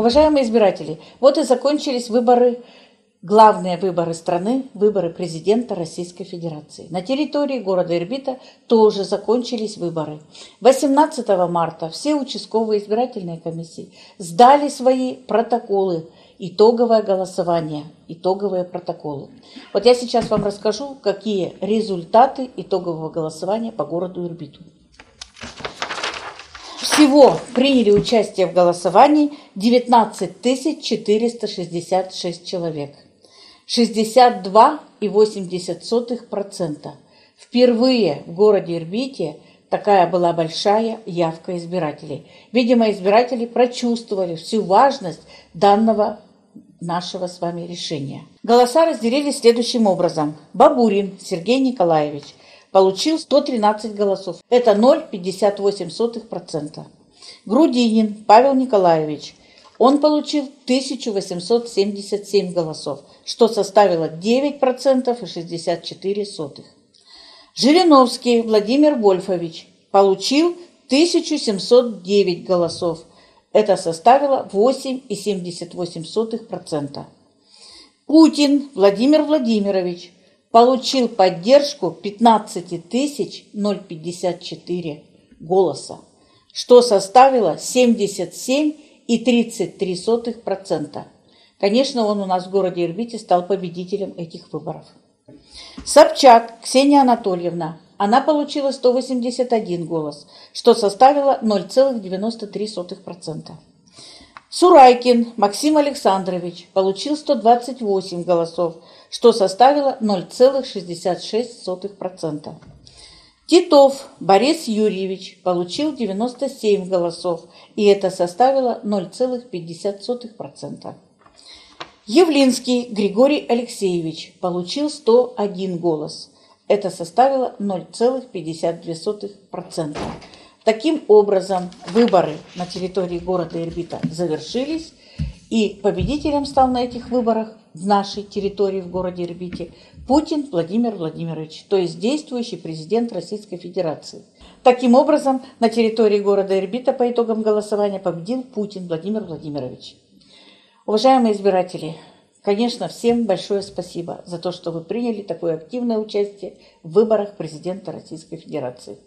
Уважаемые избиратели, вот и закончились выборы, главные выборы страны, выборы президента Российской Федерации. На территории города Ирбита тоже закончились выборы. 18 марта все участковые избирательные комиссии сдали свои протоколы, итоговое голосование, итоговые протоколы. Вот я сейчас вам расскажу, какие результаты итогового голосования по городу Ирбиту. Всего приняли участие в голосовании 19 466 человек. 62,8%. Впервые в городе Ирбите такая была большая явка избирателей. Видимо, избиратели прочувствовали всю важность данного нашего с вами решения. Голоса разделились следующим образом. Бабурин Сергей Николаевич получил 113 голосов. Это 0,58%. Грудинин Павел Николаевич. Он получил 1877 голосов, что составило 9% и 64 сотых. Жириновский Владимир Вольфович получил 1709 голосов. Это составило 8,78%. Путин Владимир Владимирович получил поддержку 15 054 голоса, что составило 77,33%. Конечно, он у нас в городе Ирбите стал победителем этих выборов. Собчак Ксения Анатольевна. Она получила 181 голос, что составило 0,93%. Сурайкин Максим Александрович получил 128 голосов, что составило 0,66%. Титов Борис Юрьевич получил 97 голосов, и это составило 0,50%. Явлинский Григорий Алексеевич получил 101 голос. Это составило 0,52%. Таким образом, выборы на территории города Ирбита завершились, и победителем стал на этих выборах в нашей территории в городе Ирбите Путин Владимир Владимирович, то есть действующий президент Российской Федерации. Таким образом, на территории города Ирбита по итогам голосования победил Путин Владимир Владимирович. Уважаемые избиратели, конечно, всем большое спасибо за то, что вы приняли такое активное участие в выборах президента Российской Федерации.